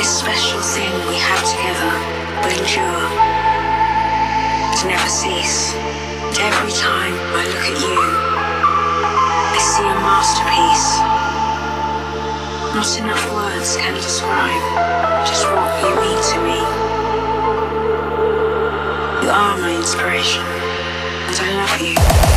This special thing we have together will endure to never cease. And every time I look at you, I see a masterpiece. Not enough words can describe just what you mean to me. You are my inspiration, and I love you.